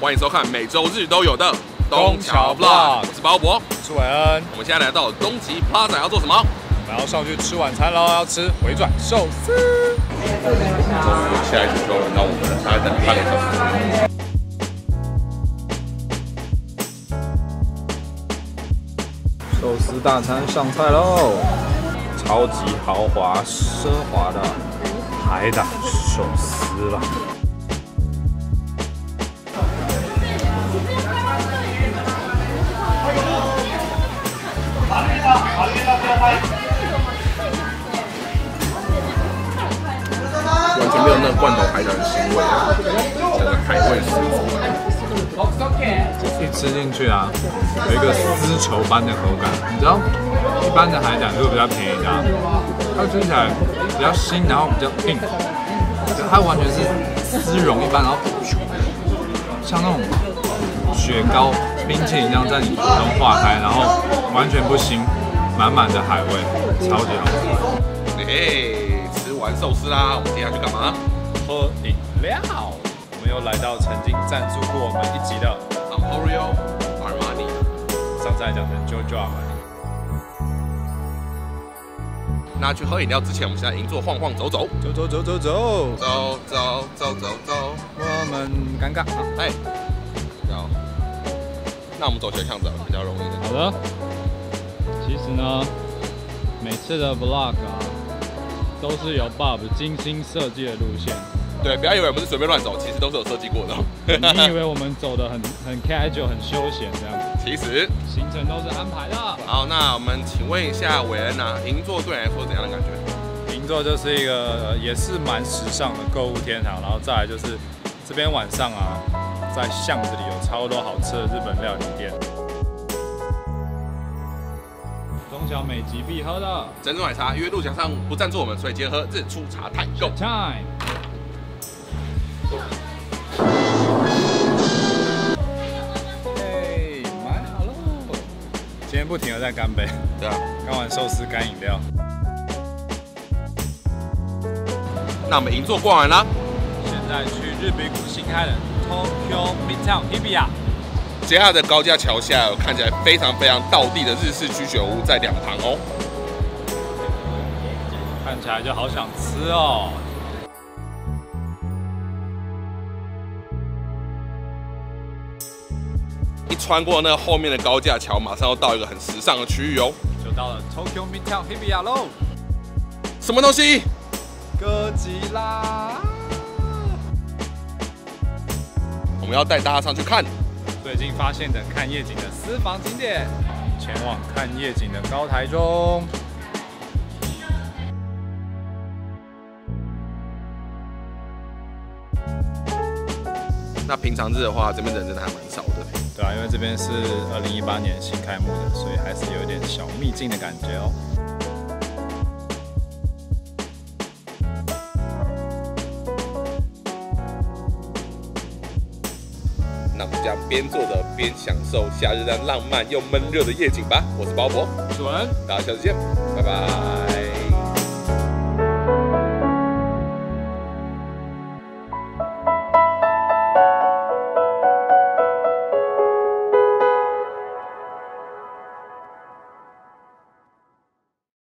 欢迎收看每周日都有的东桥 Vlog，我是包博，我是伟恩。我们现在来到东极 Plaza 要做什么？我们要上去吃晚餐喽，要吃回转寿司。终于下一组就轮到我们了，大概等半个小时。寿司大餐上菜喽！超级豪华奢华的海胆寿司啦。罐头海胆的腥味，整个海味十足。一吃进去啊，有一个丝绸般的口感。你知道，一般的海胆都是比较便宜的啊，它吃起来比较腥，然后比较硬，它完全是丝绒一般，然后像那种雪糕、冰淇淋一样在你口中化开，然后完全不腥，满满的海味，超级好吃。嘿，吃完寿司啦，我们接下来去干嘛？喝饮料，我们又来到曾经赞助过我们一集的 Emporio Armani，上次还讲成 JoJo。那去喝饮料之前，我们先在银座晃晃走走，走走走走走走走走走走。我们尴尬，哎，好。那我们走斜巷子比较容易的。好的。其实呢，每次的 vlog 都是由 Bob 精心设计的路线。对，不要以为我们是随便乱走，其实都是有设计过的。你以为我们 走的很很 casual 很休闲这样子？其实行程都是安排的。好，那我们请问一下韦恩啊，银座对你来说怎样的感觉？银座就是一个也是蛮时尚的购物天堂，然后再来就是这边晚上啊，在巷子里有超多好吃的日本料理店。中小美极必喝的珍珠奶茶，因为路桥上不赞助我们，所以今天喝日出茶太够。time。嘿，买好喽！今天不停的在干杯，对啊，干完寿司干饮料。那我们银座逛完啦，现在去日比谷新开的 Tokyo Midtown Hibiya，接下来的高架桥下有看起来非常非常道地的日式居酒屋在两旁哦。看起来就好想吃哦。穿过那后面的高架桥，马上要到一个很时尚的区域哦。就到了 Tokyo Midtown Hibiya 喽，什么东西？哥吉拉。我们要带大家上去看。最近发现的看夜景的私房景点，前往看夜景的高台中。那平常日的话，这边人真的还蛮少的。因为这边是二零一八年新开幕的，所以还是有点小秘境的感觉哦。那我们这样边坐着边享受夏日的浪漫又闷热的夜景吧。我是包博，准。大家下次见，拜拜。